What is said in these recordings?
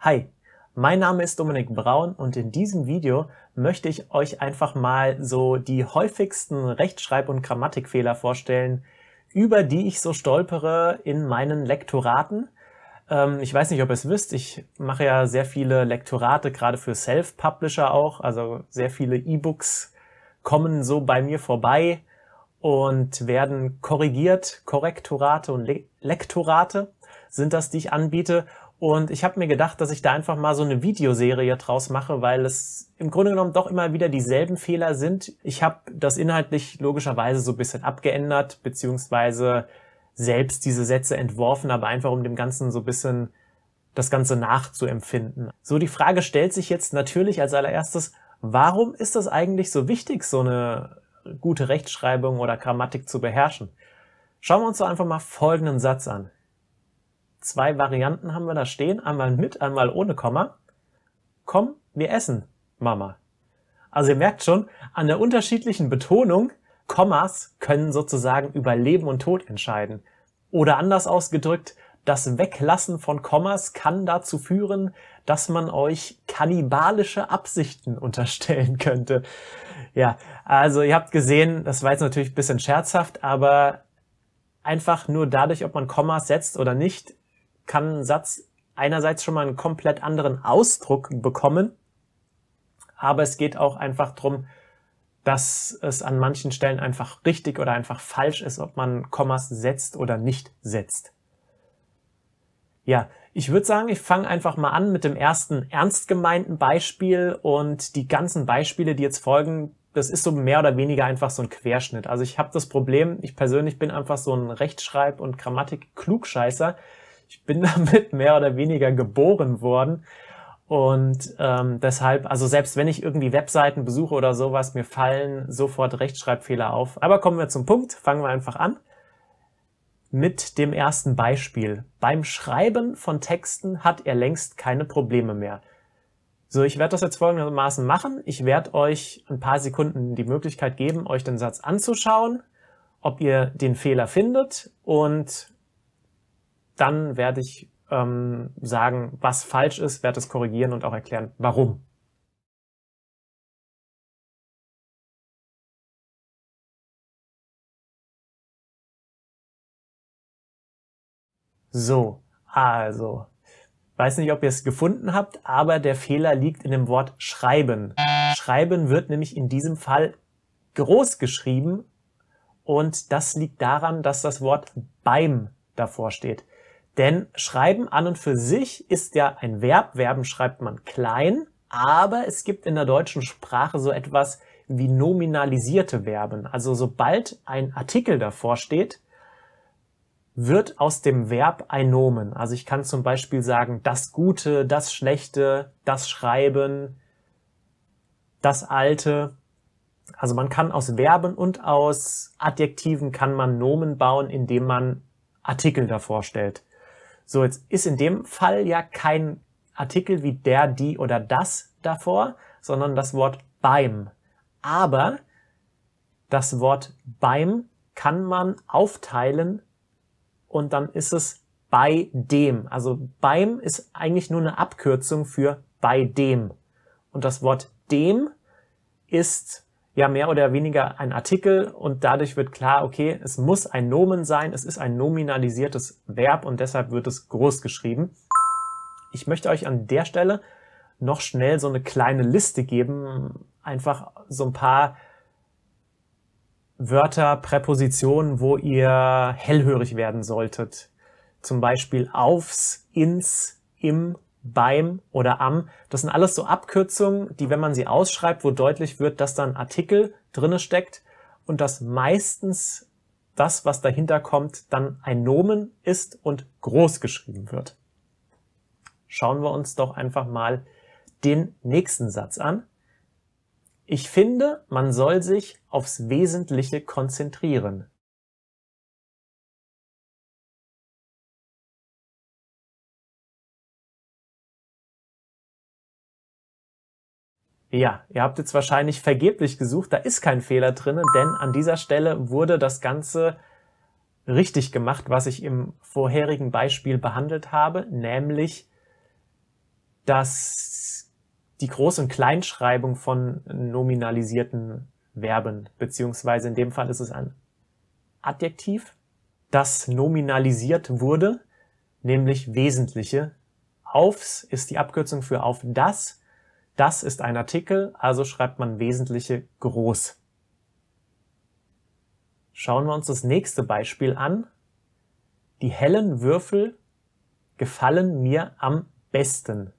Hi, mein Name ist Dominik Braun und in diesem Video möchte ich euch einfach mal so die häufigsten Rechtschreib- und Grammatikfehler vorstellen, über die ich so stolpere in meinen Lektoraten. Ähm, ich weiß nicht, ob ihr es wisst, ich mache ja sehr viele Lektorate, gerade für Self-Publisher auch, also sehr viele E-Books kommen so bei mir vorbei und werden korrigiert, Korrektorate und Le Lektorate sind das, die ich anbiete. Und ich habe mir gedacht, dass ich da einfach mal so eine Videoserie draus mache, weil es im Grunde genommen doch immer wieder dieselben Fehler sind. Ich habe das inhaltlich logischerweise so ein bisschen abgeändert, beziehungsweise selbst diese Sätze entworfen, aber einfach um dem Ganzen so ein bisschen das Ganze nachzuempfinden. So, die Frage stellt sich jetzt natürlich als allererstes, warum ist das eigentlich so wichtig, so eine gute Rechtschreibung oder Grammatik zu beherrschen? Schauen wir uns doch einfach mal folgenden Satz an zwei Varianten haben wir da stehen, einmal mit, einmal ohne Komma. Komm, wir essen, Mama. Also ihr merkt schon, an der unterschiedlichen Betonung, Kommas können sozusagen über Leben und Tod entscheiden. Oder anders ausgedrückt, das Weglassen von Kommas kann dazu führen, dass man euch kannibalische Absichten unterstellen könnte. Ja, also ihr habt gesehen, das war jetzt natürlich ein bisschen scherzhaft, aber einfach nur dadurch, ob man Kommas setzt oder nicht, kann ein Satz einerseits schon mal einen komplett anderen Ausdruck bekommen, aber es geht auch einfach drum, dass es an manchen Stellen einfach richtig oder einfach falsch ist, ob man Kommas setzt oder nicht setzt. Ja, ich würde sagen, ich fange einfach mal an mit dem ersten ernst gemeinten Beispiel und die ganzen Beispiele, die jetzt folgen, das ist so mehr oder weniger einfach so ein Querschnitt. Also ich habe das Problem, ich persönlich bin einfach so ein Rechtschreib- und Grammatik-Klugscheißer. Ich bin damit mehr oder weniger geboren worden. Und ähm, deshalb, also selbst wenn ich irgendwie Webseiten besuche oder sowas, mir fallen sofort Rechtschreibfehler auf. Aber kommen wir zum Punkt, fangen wir einfach an mit dem ersten Beispiel. Beim Schreiben von Texten hat er längst keine Probleme mehr. So, ich werde das jetzt folgendermaßen machen. Ich werde euch ein paar Sekunden die Möglichkeit geben, euch den Satz anzuschauen, ob ihr den Fehler findet und dann werde ich ähm, sagen, was falsch ist, werde es korrigieren und auch erklären, warum. So, also, weiß nicht, ob ihr es gefunden habt, aber der Fehler liegt in dem Wort schreiben. Schreiben wird nämlich in diesem Fall groß geschrieben und das liegt daran, dass das Wort beim davor steht. Denn schreiben an und für sich ist ja ein Verb. Verben schreibt man klein, aber es gibt in der deutschen Sprache so etwas wie nominalisierte Verben. Also sobald ein Artikel davor steht, wird aus dem Verb ein Nomen. Also ich kann zum Beispiel sagen, das Gute, das Schlechte, das Schreiben, das Alte. Also man kann aus Verben und aus Adjektiven kann man Nomen bauen, indem man Artikel davor stellt. So, jetzt ist in dem Fall ja kein Artikel wie der, die oder das davor, sondern das Wort beim. Aber das Wort beim kann man aufteilen und dann ist es bei dem. Also beim ist eigentlich nur eine Abkürzung für bei dem. Und das Wort dem ist ja mehr oder weniger ein Artikel und dadurch wird klar, okay, es muss ein Nomen sein, es ist ein nominalisiertes Verb und deshalb wird es groß geschrieben. Ich möchte euch an der Stelle noch schnell so eine kleine Liste geben, einfach so ein paar Wörter, Präpositionen, wo ihr hellhörig werden solltet. Zum Beispiel aufs, ins, im, beim oder am. Das sind alles so Abkürzungen, die, wenn man sie ausschreibt, wo deutlich wird, dass da ein Artikel drinne steckt und dass meistens das, was dahinter kommt, dann ein Nomen ist und groß geschrieben wird. Schauen wir uns doch einfach mal den nächsten Satz an. Ich finde, man soll sich aufs Wesentliche konzentrieren. Ja, ihr habt jetzt wahrscheinlich vergeblich gesucht, da ist kein Fehler drin, denn an dieser Stelle wurde das Ganze richtig gemacht, was ich im vorherigen Beispiel behandelt habe, nämlich dass die Groß- und Kleinschreibung von nominalisierten Verben, beziehungsweise in dem Fall ist es ein Adjektiv, das nominalisiert wurde, nämlich wesentliche. Aufs ist die Abkürzung für auf das. Das ist ein Artikel, also schreibt man wesentliche groß. Schauen wir uns das nächste Beispiel an. Die hellen Würfel gefallen mir am besten.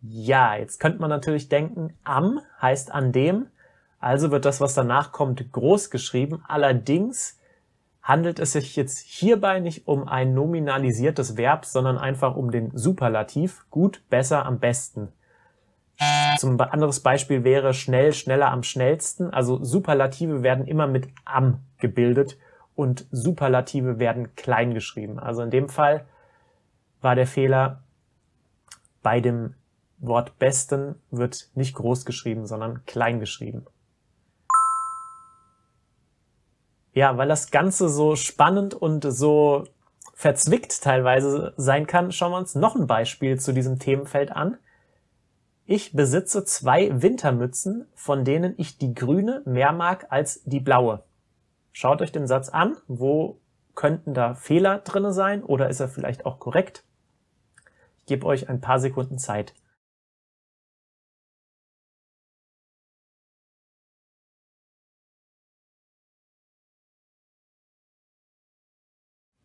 Ja, jetzt könnte man natürlich denken, am heißt an dem, also wird das, was danach kommt, groß geschrieben. Allerdings handelt es sich jetzt hierbei nicht um ein nominalisiertes Verb, sondern einfach um den Superlativ gut, besser, am besten. Zum anderes Beispiel wäre schnell, schneller, am schnellsten. Also Superlative werden immer mit am gebildet und Superlative werden klein geschrieben. Also in dem Fall war der Fehler bei dem Wort besten wird nicht groß geschrieben, sondern klein geschrieben. Ja, weil das Ganze so spannend und so verzwickt teilweise sein kann, schauen wir uns noch ein Beispiel zu diesem Themenfeld an. Ich besitze zwei Wintermützen, von denen ich die grüne mehr mag als die blaue. Schaut euch den Satz an, wo könnten da Fehler drinne sein oder ist er vielleicht auch korrekt? Ich gebe euch ein paar Sekunden Zeit.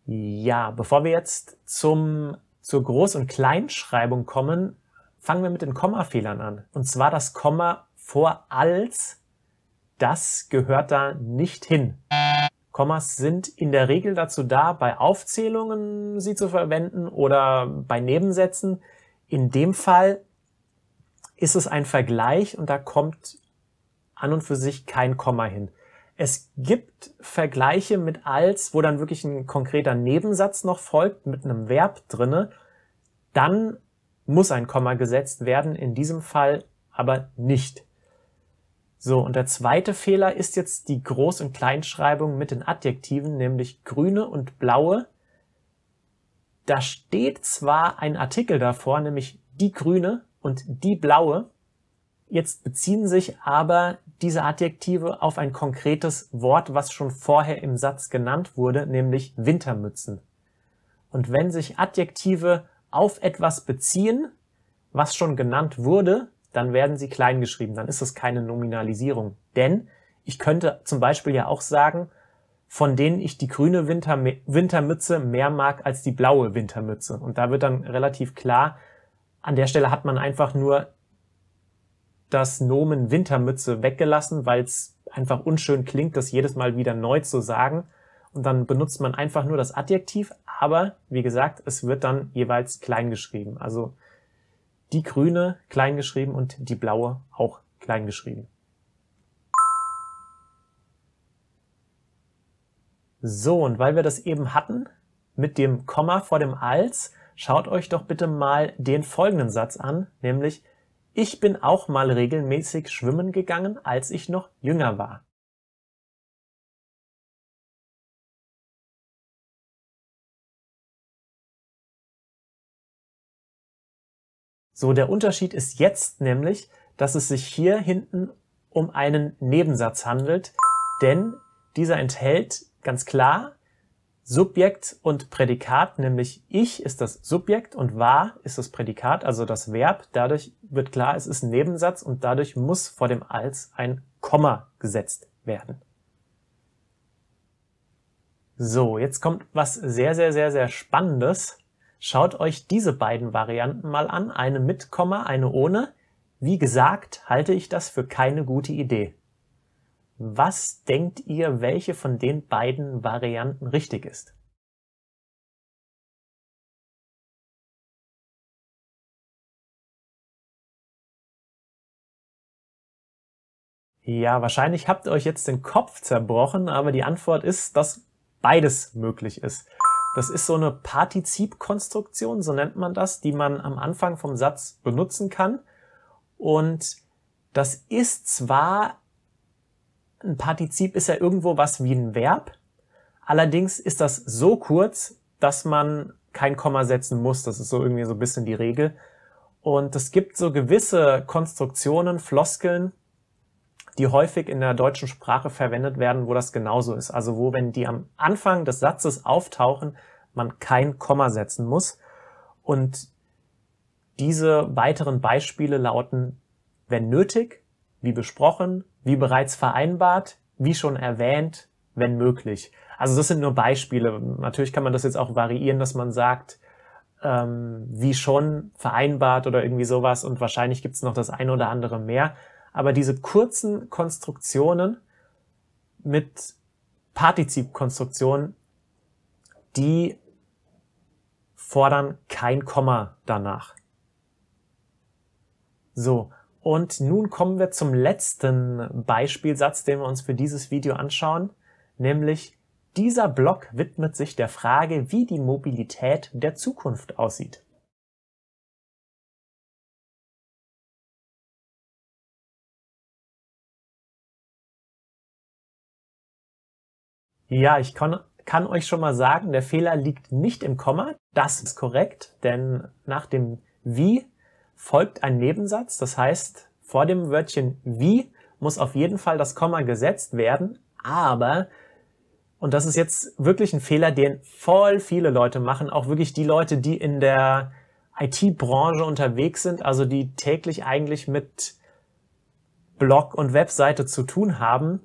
Ja, bevor wir jetzt zum, zur Groß- und Kleinschreibung kommen, fangen wir mit den Kommafehlern an. Und zwar das Komma vor als, das gehört da nicht hin. Kommas sind in der Regel dazu da, bei Aufzählungen sie zu verwenden oder bei Nebensätzen. In dem Fall ist es ein Vergleich und da kommt an und für sich kein Komma hin. Es gibt Vergleiche mit als, wo dann wirklich ein konkreter Nebensatz noch folgt mit einem Verb drinne. Dann muss ein Komma gesetzt werden, in diesem Fall aber nicht. So, und der zweite Fehler ist jetzt die Groß- und Kleinschreibung mit den Adjektiven, nämlich grüne und blaue. Da steht zwar ein Artikel davor, nämlich die grüne und die blaue, Jetzt beziehen sich aber diese Adjektive auf ein konkretes Wort, was schon vorher im Satz genannt wurde, nämlich Wintermützen. Und wenn sich Adjektive auf etwas beziehen, was schon genannt wurde, dann werden sie klein geschrieben, dann ist es keine Nominalisierung. Denn ich könnte zum Beispiel ja auch sagen, von denen ich die grüne Winter Wintermütze mehr mag als die blaue Wintermütze. Und da wird dann relativ klar, an der Stelle hat man einfach nur das Nomen Wintermütze weggelassen, weil es einfach unschön klingt, das jedes Mal wieder neu zu sagen. Und dann benutzt man einfach nur das Adjektiv, aber wie gesagt, es wird dann jeweils klein geschrieben. Also die grüne klein geschrieben und die blaue auch klein geschrieben. So, und weil wir das eben hatten, mit dem Komma vor dem als, schaut euch doch bitte mal den folgenden Satz an, nämlich ich bin auch mal regelmäßig schwimmen gegangen, als ich noch jünger war. So, der Unterschied ist jetzt nämlich, dass es sich hier hinten um einen Nebensatz handelt, denn dieser enthält ganz klar Subjekt und Prädikat, nämlich ich ist das Subjekt und war ist das Prädikat, also das Verb. Dadurch wird klar, es ist ein Nebensatz und dadurch muss vor dem als ein Komma gesetzt werden. So, jetzt kommt was sehr, sehr, sehr, sehr Spannendes. Schaut euch diese beiden Varianten mal an, eine mit Komma, eine ohne. Wie gesagt, halte ich das für keine gute Idee. Was denkt ihr, welche von den beiden Varianten richtig ist? Ja, wahrscheinlich habt ihr euch jetzt den Kopf zerbrochen, aber die Antwort ist, dass beides möglich ist. Das ist so eine Partizipkonstruktion, so nennt man das, die man am Anfang vom Satz benutzen kann. Und das ist zwar ein Partizip ist ja irgendwo was wie ein Verb. Allerdings ist das so kurz, dass man kein Komma setzen muss. Das ist so irgendwie so ein bisschen die Regel. Und es gibt so gewisse Konstruktionen, Floskeln, die häufig in der deutschen Sprache verwendet werden, wo das genauso ist. Also wo, wenn die am Anfang des Satzes auftauchen, man kein Komma setzen muss. Und diese weiteren Beispiele lauten, wenn nötig, wie besprochen, wie bereits vereinbart, wie schon erwähnt, wenn möglich. Also das sind nur Beispiele. Natürlich kann man das jetzt auch variieren, dass man sagt, ähm, wie schon vereinbart oder irgendwie sowas und wahrscheinlich gibt es noch das eine oder andere mehr. Aber diese kurzen Konstruktionen mit Partizipkonstruktionen, die fordern kein Komma danach. So, und nun kommen wir zum letzten Beispielsatz, den wir uns für dieses Video anschauen, nämlich dieser Block widmet sich der Frage, wie die Mobilität der Zukunft aussieht. Ja, ich kann, kann euch schon mal sagen, der Fehler liegt nicht im Komma. Das ist korrekt, denn nach dem wie folgt ein Nebensatz. Das heißt, vor dem Wörtchen wie muss auf jeden Fall das Komma gesetzt werden, aber und das ist jetzt wirklich ein Fehler, den voll viele Leute machen, auch wirklich die Leute, die in der IT-Branche unterwegs sind, also die täglich eigentlich mit Blog und Webseite zu tun haben.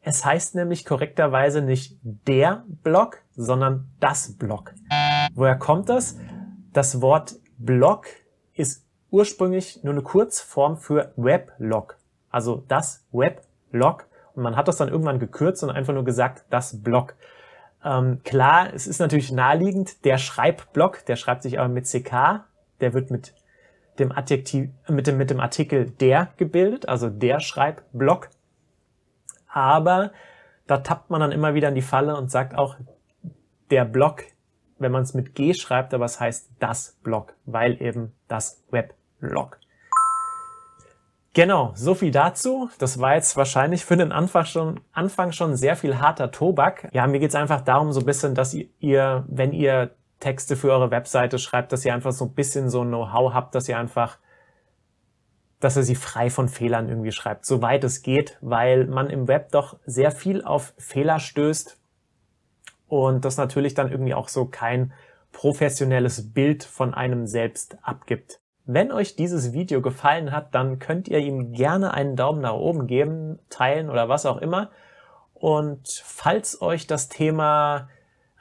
Es heißt nämlich korrekterweise nicht der Blog, sondern das Blog. Woher kommt das? Das Wort Blog ist ursprünglich nur eine Kurzform für Weblog. Also das Weblog und man hat das dann irgendwann gekürzt und einfach nur gesagt, das Blog. Ähm, klar, es ist natürlich naheliegend, der Schreibblock, der schreibt sich aber mit CK, der wird mit dem Adjektiv, mit dem, mit dem Artikel der gebildet, also der Schreibblock. Aber da tappt man dann immer wieder in die Falle und sagt auch der Block, wenn man es mit G schreibt, aber es heißt das Block, weil eben das Weblog. Genau, so viel dazu. Das war jetzt wahrscheinlich für den Anfang schon, Anfang schon sehr viel harter Tobak. Ja, mir geht's einfach darum, so ein bisschen, dass ihr, wenn ihr Texte für eure Webseite schreibt, dass ihr einfach so ein bisschen so ein Know-how habt, dass ihr einfach, dass ihr sie frei von Fehlern irgendwie schreibt, soweit es geht, weil man im Web doch sehr viel auf Fehler stößt und das natürlich dann irgendwie auch so kein professionelles Bild von einem selbst abgibt. Wenn euch dieses Video gefallen hat, dann könnt ihr ihm gerne einen Daumen nach oben geben, teilen oder was auch immer. Und falls euch das Thema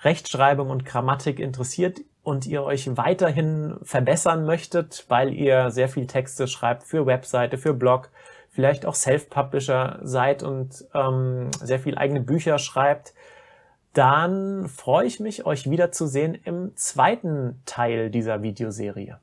Rechtschreibung und Grammatik interessiert und ihr euch weiterhin verbessern möchtet, weil ihr sehr viel Texte schreibt für Webseite, für Blog, vielleicht auch Self-Publisher seid und ähm, sehr viel eigene Bücher schreibt, dann freue ich mich, euch wiederzusehen im zweiten Teil dieser Videoserie.